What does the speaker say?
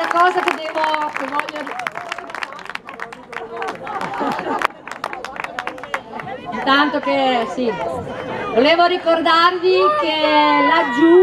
L'altra cosa che devo, che voglio... Intanto che, sì, volevo ricordarvi che laggiù